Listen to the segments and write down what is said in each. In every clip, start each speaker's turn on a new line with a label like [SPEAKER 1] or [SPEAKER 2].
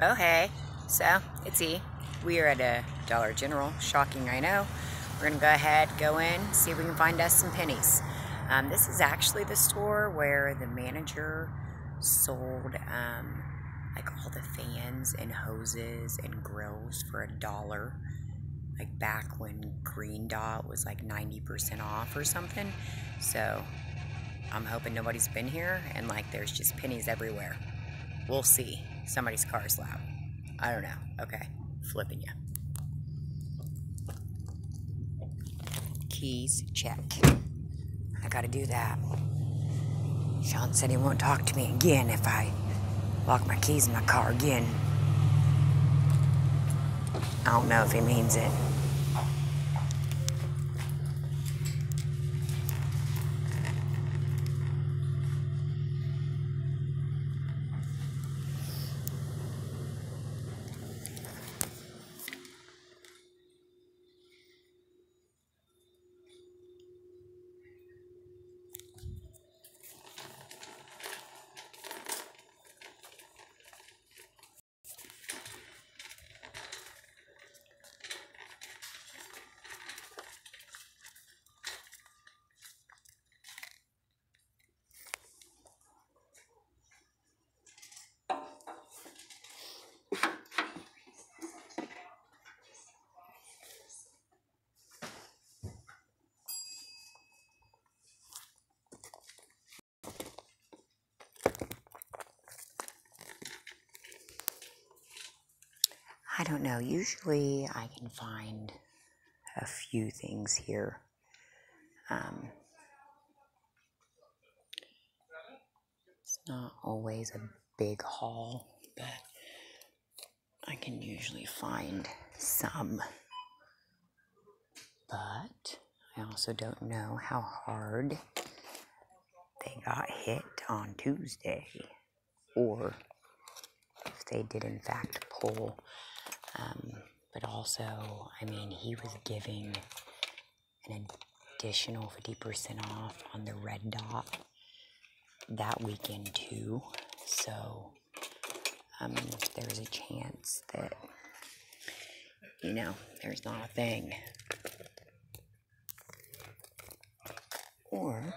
[SPEAKER 1] Oh, hey. So, it's E. We are at a Dollar General. Shocking, I know. We're to go ahead, go in, see if we can find us some pennies. Um, this is actually the store where the manager sold um, like all the fans and hoses and grills for a dollar. Like back when Green Dot was like 90% off or something. So, I'm hoping nobody's been here and like there's just pennies everywhere. We'll see. Somebody's car's loud. I don't know. Okay. Flipping you. Keys, check. I gotta do that. Sean said he won't talk to me again if I lock my keys in my car again. I don't know if he means it. I don't know. Usually I can find a few things here. Um, it's not always a big haul, but I can usually find some. But I also don't know how hard they got hit on Tuesday or if they did in fact pull um, but also, I mean, he was giving an additional 50% off on the red dot that weekend, too. So, um, there's a chance that, you know, there's not a thing. Or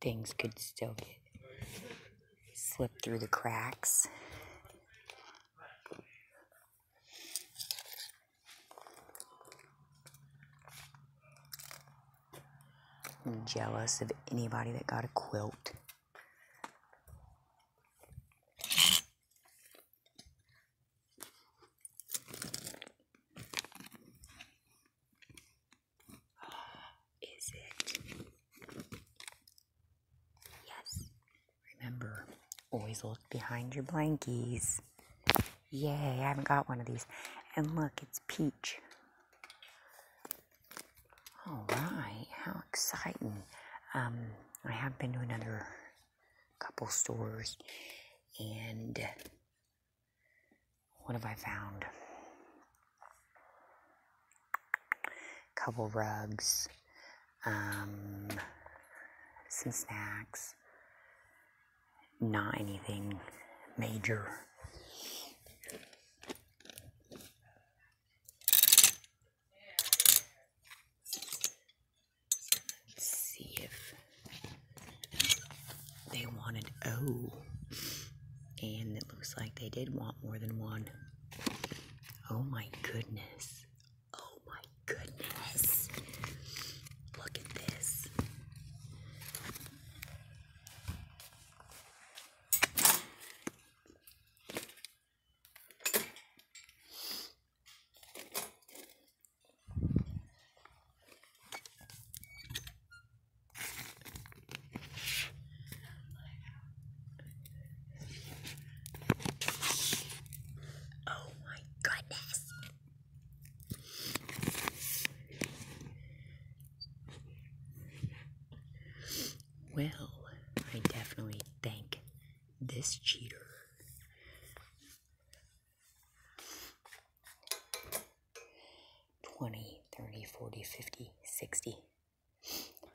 [SPEAKER 1] things could still get slipped through the cracks. Jealous of anybody that got a quilt. Is it? Yes. Remember, always look behind your blankies. Yay, I haven't got one of these. And look, it's peach. All right, how exciting. Um, I have been to another couple stores, and what have I found? A Couple rugs, um, some snacks, not anything major. see if they wanted O. And it looks like they did want more than one. Oh my goodness. Oh my goodness. Look at this. Oh my goodness. Well, I definitely thank this cheater. Twenty, thirty, forty, fifty, sixty,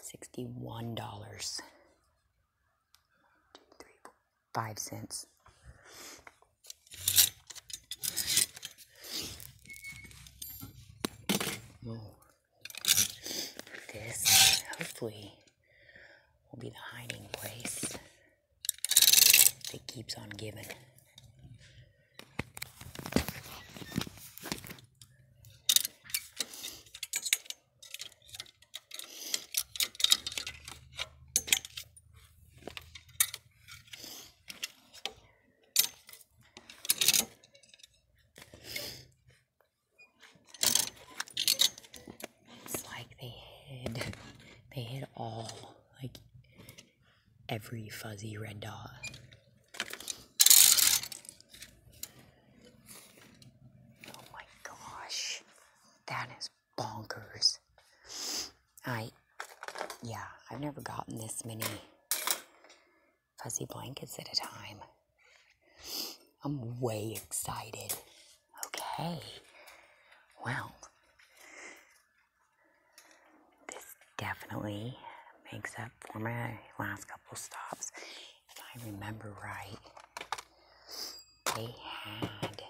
[SPEAKER 1] sixty-one dollars. Five cents. Oh. This, hopefully, will be the hiding place that keeps on giving. It's like they hid, they hid all, like fuzzy red dot. Oh my gosh, that is bonkers. I, yeah, I've never gotten this many fuzzy blankets at a time. I'm way excited. Okay, well, this definitely makes up for my last couple stops. If I remember right, they had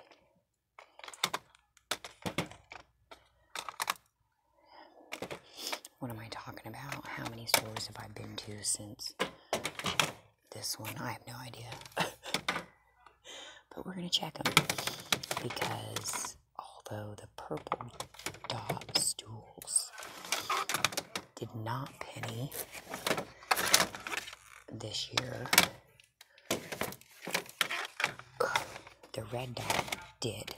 [SPEAKER 1] what am I talking about? How many stores have I been to since this one? I have no idea. but we're to check them because although the purple dot stools did this year. The red dot did.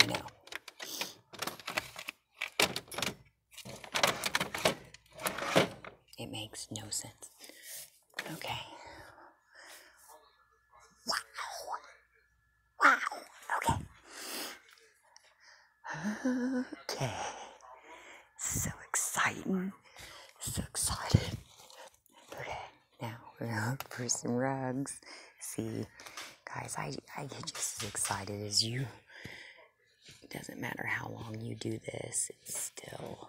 [SPEAKER 1] I know. It makes no sense. Okay. Wow. Wow. Okay. Okay. So exciting. So excited. Okay, now we're gonna look for some rugs. See, guys, I, I get just as excited as you. It doesn't matter how long you do this, it's still,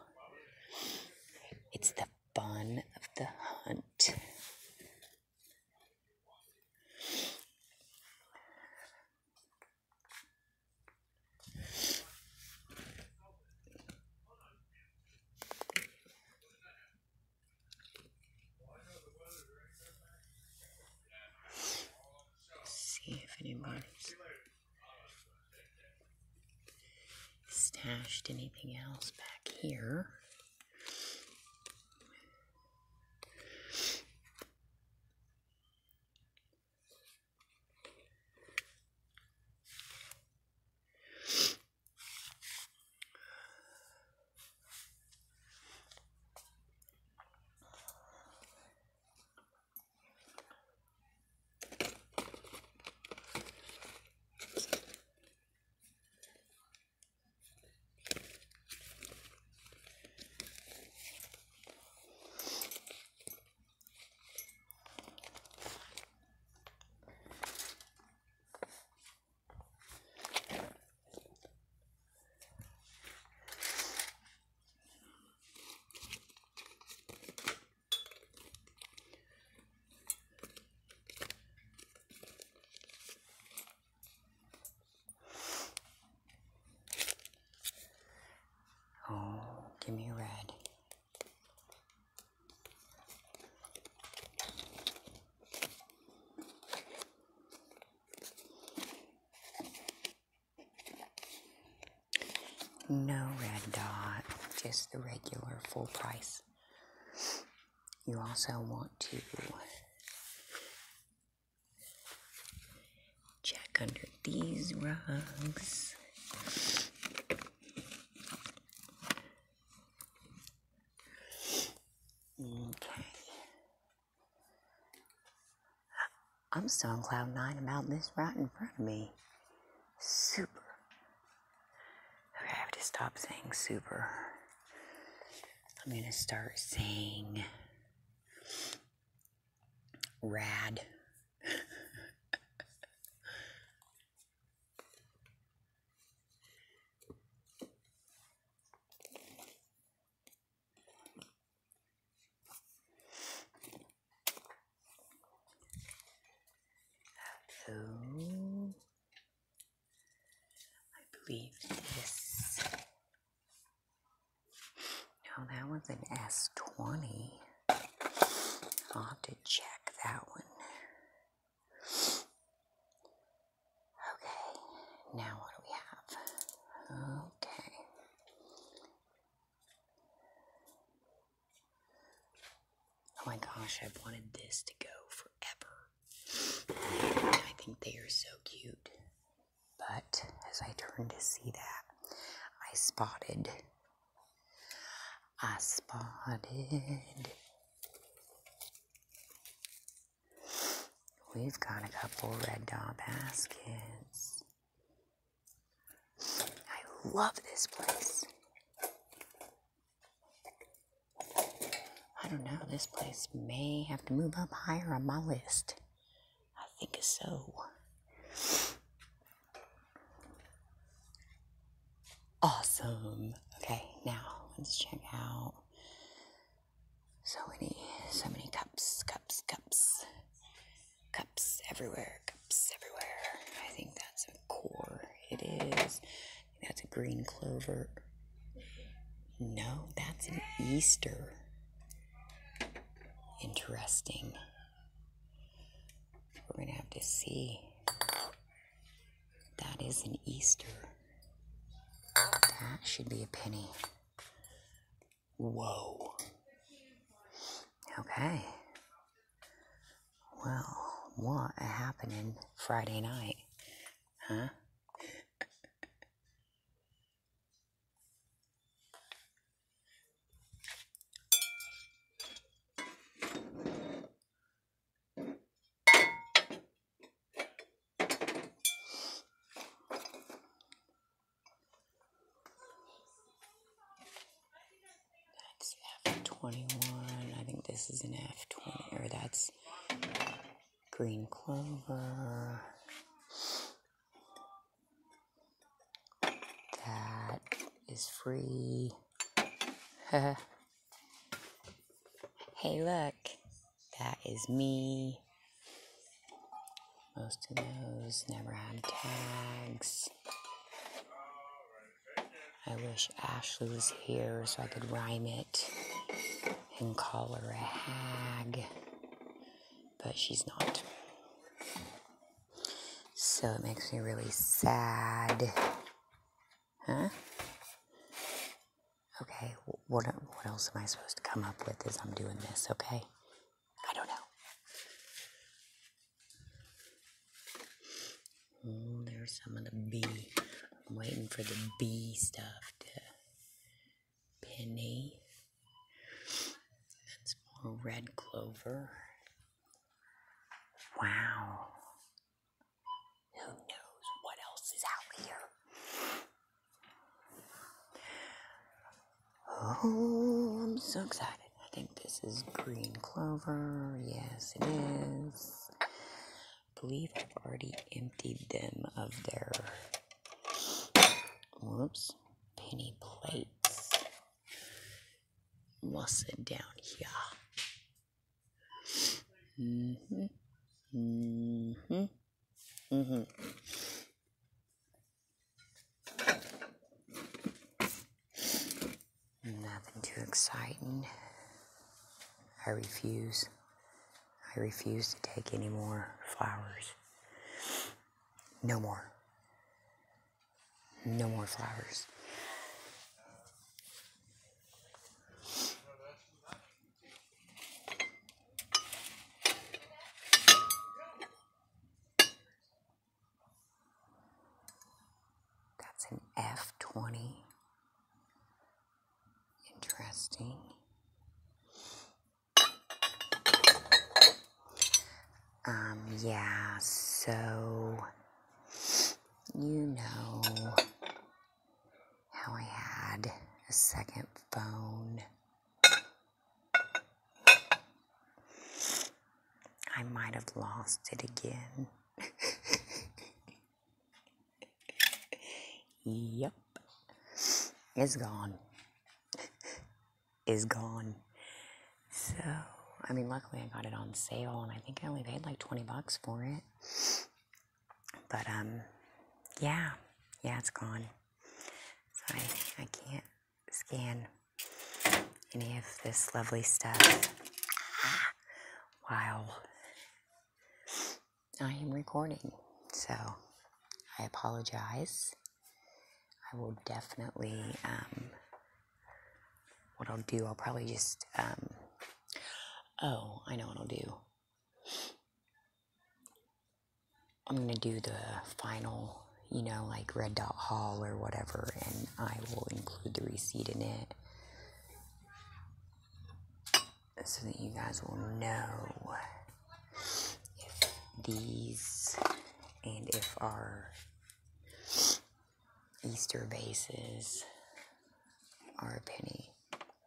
[SPEAKER 1] it's the fun of the hunt. see if anybody's stashed anything else back here. Oh, give me red. No red dot, just the regular full price. You also want to check under these rugs. Okay. On cloud nine about this right in front of me. Super. Okay, I have to stop saying super. I'm going to start saying rad. So I believe this. No, that was S20. I'll have to check that one. Okay, now what do we have? Okay. Oh my gosh, I've wanted this to go forever. I think they are so cute. But as I turned to see that, I spotted. Spotted. We've got a couple red dot baskets. I love this place. I don't know, this place may have to move up higher on my list. I think so. Awesome. Okay, now let's check out so many, so many cups, cups, cups, cups everywhere, cups everywhere. I think that's a core. It is. That's a green clover. No, that's an Easter. Interesting. We're gonna have to see. That is an Easter. That should be a penny. Whoa. Okay. Well, what happening Friday night, huh? That's F21. I think this is an F20, or that's green clover. That is free. hey, look. That is me. Most of those never had tags. I wish Ashley was here so I could rhyme it and call her a hag, but she's not. So it makes me really sad. Huh? What what else am I supposed to come up with as I'm doing this? Okay, I don't know. Oh, there's some of the B. I'm waiting for the B stuff to penny. That's more red clover. Wow. Who knows what else is out here? Oh, I'm so excited. I think this is green clover. Yes, it is. I believe I've already emptied them of their whoops penny plates. What's it down here? Mm-hmm. Mm-hmm. Mm-hmm. Nothing too exciting. I refuse. I refuse to take any more flowers. No more. No more flowers. That's an F 20. Yeah, so you know how I had a second phone. I might have lost it again. yep. It's gone. It's gone. So, I mean, luckily I got it on sale and I think I only paid like 20 bucks for it. But, um, yeah, yeah, it's gone. So I, I can't scan any of this lovely stuff while I am recording. So I apologize. I will definitely, um, what I'll do, I'll probably just, um, oh, I know what I'll do. I'm going to do the final, you know, like red dot haul or whatever, and I will include the receipt in it so that you guys will know if these and if our Easter vases are a penny.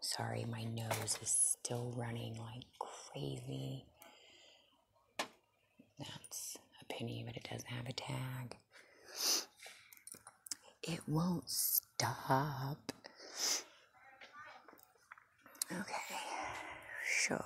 [SPEAKER 1] Sorry, my nose is still running like crazy. That's a penny, but it doesn't have a tag. It won't stop. Okay, so.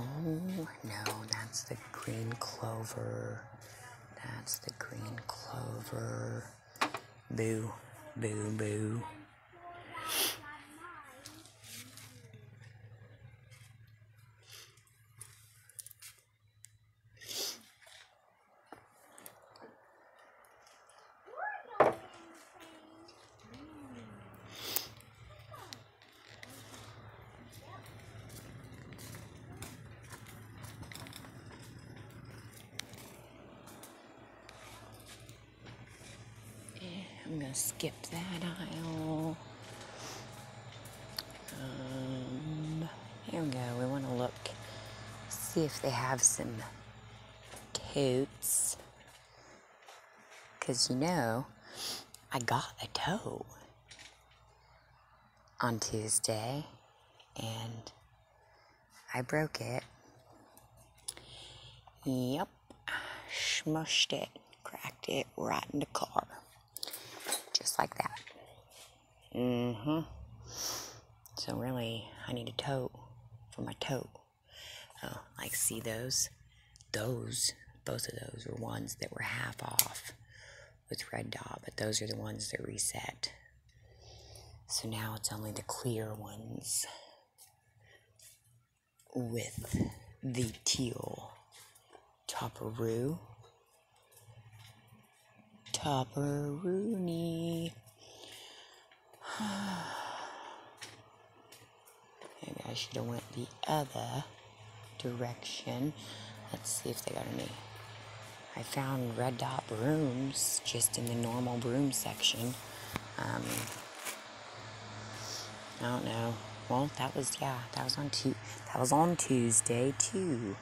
[SPEAKER 1] Oh no, that's the green clover. That's the green clover. Boo, boo, boo. I'm gonna skip that aisle. Um, here we go. We want to look, see if they have some totes. Because you know, I got a tote on Tuesday and I broke it. Yep, smushed it, cracked it right in the car like that. Mm-hmm. So really, I need a tote for my tote. Oh, like see those? Those, both of those were ones that were half off with red dot, but those are the ones that reset. So now it's only the clear ones with the teal topperoo Topperoonie. Maybe I should have went the other direction. Let's see if they got any. I found red dot brooms just in the normal broom section. Um, I don't know. Well, that was yeah, that was on tu- that was on Tuesday too.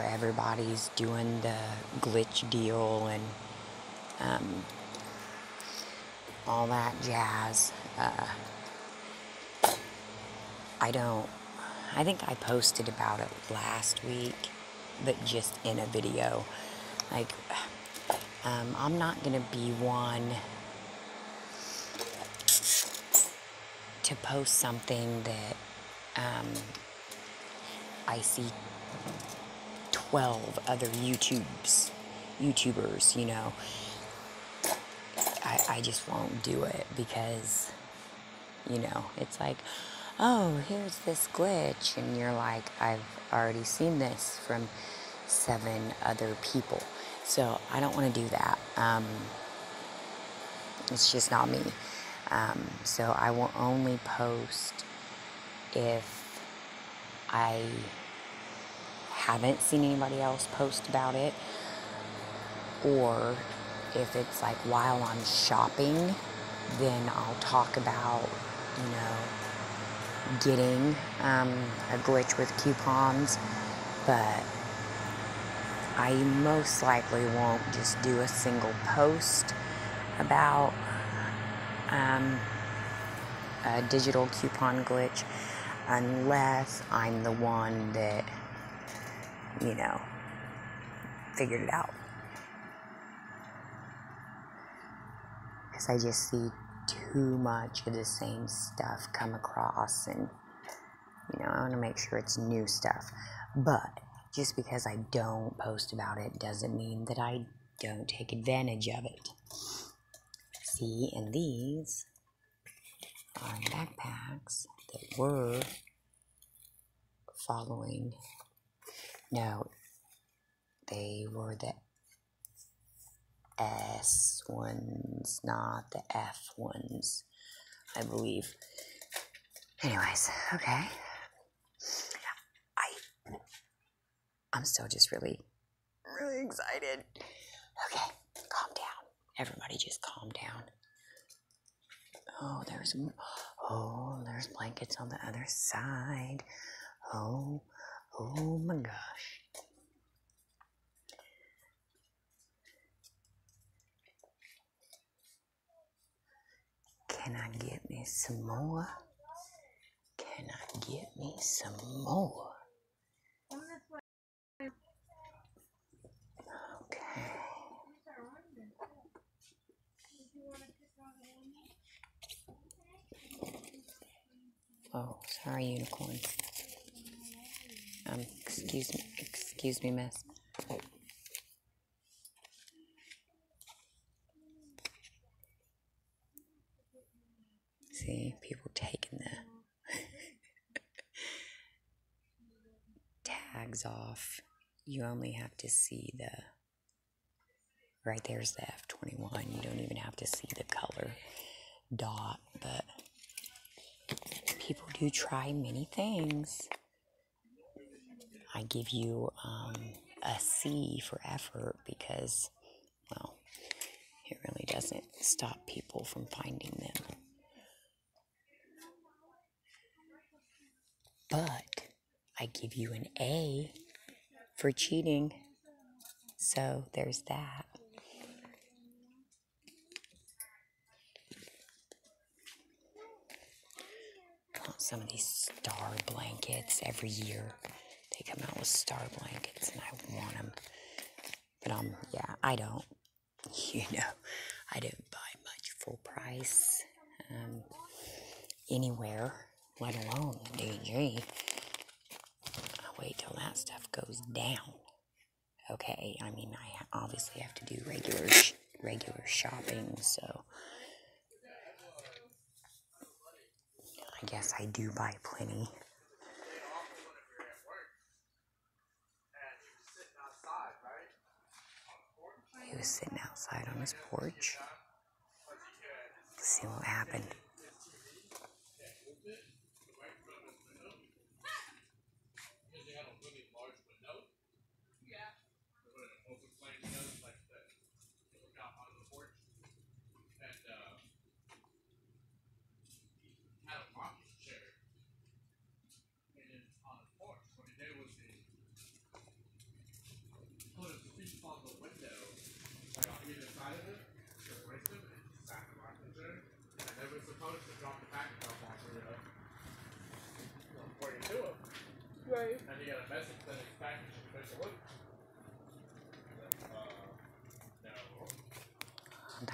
[SPEAKER 1] Know everybody's doing the glitch deal and um, all that jazz. Uh, I don't, I think I posted about it last week, but just in a video. Like, um, I'm not gonna be one to post something that um, I see 12 other YouTubes, YouTubers, you know. I, I just won't do it because, you know, it's like, oh, here's this glitch. And you're like, I've already seen this from seven other people. So I don't want to do that. Um, it's just not me. Um, so I will only post if I haven't seen anybody else post about it or if it's like while I'm shopping, then I'll talk about, you know, getting um, a glitch with coupons, but I most likely won't just do a single post about um, a digital coupon glitch unless I'm the one that, you know, figured it out. Because I just see too much of the same stuff come across, and, you know, I want to make sure it's new stuff. But just because I don't post about it doesn't mean that I don't take advantage of it. See, and these are backpacks that were following. No, they were the S ones, not the F ones, I believe. Anyways, okay. I I'm still just really really excited. Okay, calm down. Everybody just calm down. Oh, there's oh, there's blankets on the other side. Oh, oh my gosh. Can I get me some more? Can I get me some more? Okay. Oh, sorry, unicorns. Um, excuse me, excuse me, miss. See, people taking the tags off. You only have to see the right there's the F21. You don't even have to see the color dot, but people do try many things. I give you um, a C for effort because, well, it really doesn't stop people from finding them. But I give you an A for cheating. So there's that. Some of these star blankets every year. Come out with star blankets and I want them. But um yeah, I don't. You know, I didn't buy much full price um, anywhere, let alone DG. I'll wait till that stuff goes down. Okay, I mean, I obviously have to do regular sh- regular shopping, so I guess I do buy plenty. Sitting outside on his porch. See what happened.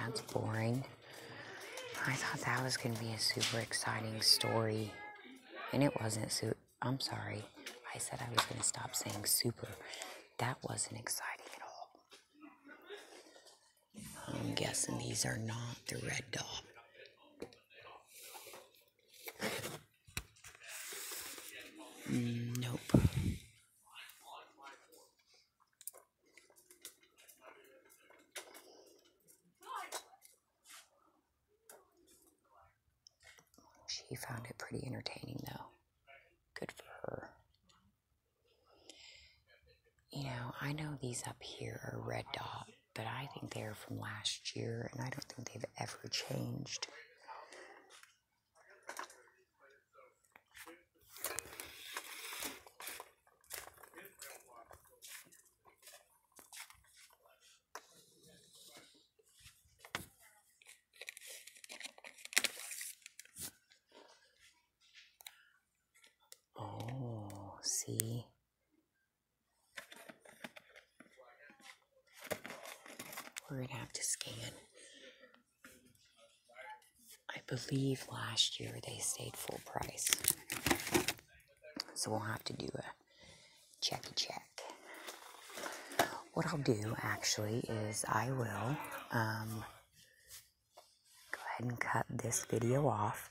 [SPEAKER 1] That's boring. I thought that was going to be a super exciting story. And it wasn't I'm sorry. I said I was going to stop saying super. That wasn't exciting at all. I'm guessing these are not the red dot. Mm, nope. She found it pretty entertaining, though. Good for her. You know, I know these up here are red dot, but I think they're from last year, and I don't think they've ever changed. Oh, see? We're gonna have to scan. I believe last year they stayed full price. So we'll have to do a checky check. What I'll do actually is I will um, go ahead and cut this video off.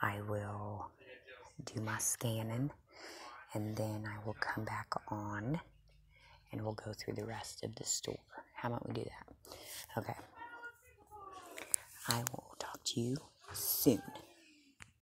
[SPEAKER 1] I will do my scanning and then I will come back on and we'll go through the rest of the store. How about we do that? Okay. I will talk to you soon.